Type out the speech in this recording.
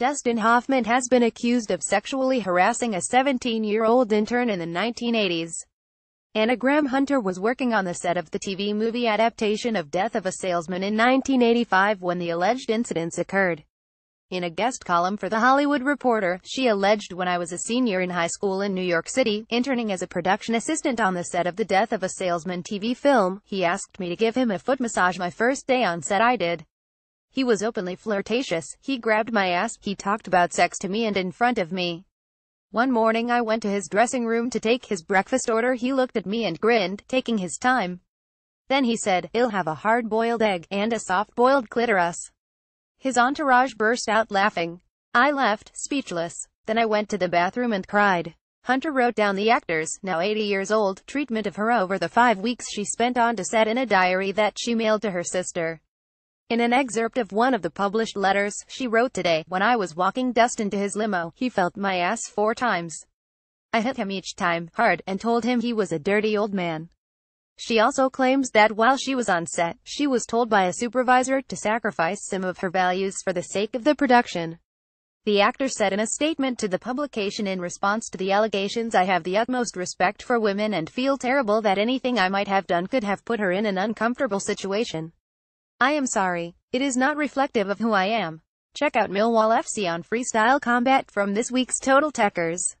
Dustin Hoffman has been accused of sexually harassing a 17-year-old intern in the 1980s. Anna Graham Hunter was working on the set of the TV movie adaptation of Death of a Salesman in 1985 when the alleged incidents occurred. In a guest column for The Hollywood Reporter, she alleged when I was a senior in high school in New York City, interning as a production assistant on the set of the Death of a Salesman TV film, he asked me to give him a foot massage my first day on set I did. He was openly flirtatious, he grabbed my ass, he talked about sex to me and in front of me. One morning I went to his dressing room to take his breakfast order he looked at me and grinned, taking his time. Then he said, he'll have a hard-boiled egg, and a soft-boiled clitoris. His entourage burst out laughing. I left, speechless. Then I went to the bathroom and cried. Hunter wrote down the actor's, now 80 years old, treatment of her over the five weeks she spent on to set in a diary that she mailed to her sister. In an excerpt of one of the published letters, she wrote today, when I was walking Dustin to his limo, he felt my ass four times. I hit him each time, hard, and told him he was a dirty old man. She also claims that while she was on set, she was told by a supervisor to sacrifice some of her values for the sake of the production. The actor said in a statement to the publication in response to the allegations I have the utmost respect for women and feel terrible that anything I might have done could have put her in an uncomfortable situation. I am sorry. It is not reflective of who I am. Check out Millwall FC on Freestyle Combat from this week's Total Tekkers.